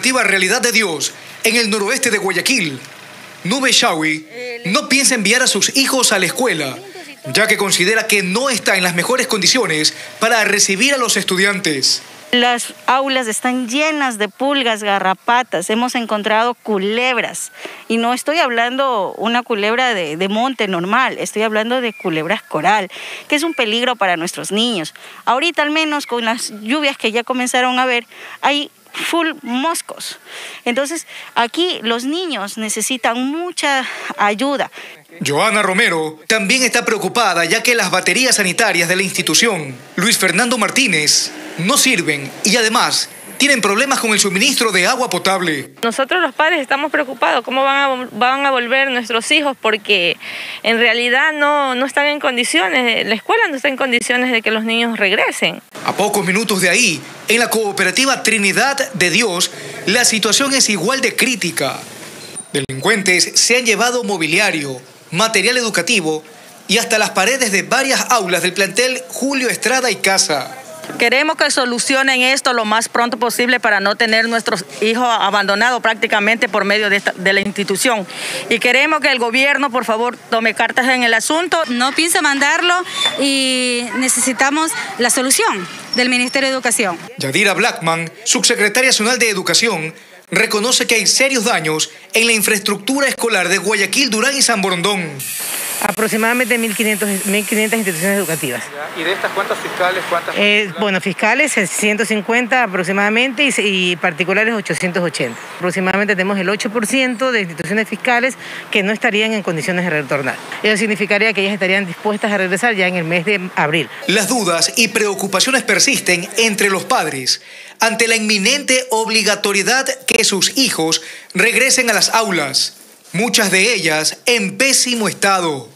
Realidad de Dios, en el noroeste de Guayaquil, Nube Shawi no piensa enviar a sus hijos a la escuela, ya que considera que no está en las mejores condiciones para recibir a los estudiantes. Las aulas están llenas de pulgas, garrapatas, hemos encontrado culebras. Y no estoy hablando una culebra de, de, monte normal, estoy hablando de culebras coral, que es un peligro para nuestros niños. Ahorita al menos con las lluvias que ya comenzaron a ver, hay full moscos. Entonces, aquí los niños necesitan mucha ayuda. Joana Romero también está preocupada ya que las baterías sanitarias de la institución Luis Fernando Martínez no sirven y además tienen problemas con el suministro de agua potable. Nosotros los padres estamos preocupados cómo van a, van a volver nuestros hijos porque en realidad no, no están en condiciones, la escuela no está en condiciones de que los niños regresen. A pocos minutos de ahí, en la cooperativa Trinidad de Dios, la situación es igual de crítica. Delincuentes se han llevado mobiliario, material educativo y hasta las paredes de varias aulas del plantel Julio Estrada y Casa. Queremos que solucionen esto lo más pronto posible para no tener nuestros hijos abandonados prácticamente por medio de, esta, de, la institución. Y queremos que el gobierno, por favor, tome cartas en el asunto. No piensa mandarlo y necesitamos la solución del Ministerio de Educación. Yadira Blackman, subsecretaria nacional de Educación, reconoce que hay serios daños en la infraestructura escolar de Guayaquil, Durán y San Borondón. Aproximadamente 1.500 instituciones educativas. ¿Y de estas cuántas fiscales? Cuántas eh, bueno, fiscales 150 aproximadamente y, y, particulares 880. Aproximadamente tenemos el 8% de instituciones fiscales que no estarían en condiciones de retornar. Eso significaría que ellas estarían dispuestas a regresar ya en el mes de abril. Las dudas y preocupaciones persisten entre los padres ante la inminente obligatoriedad que sus hijos regresen a las aulas muchas de ellas en pésimo estado.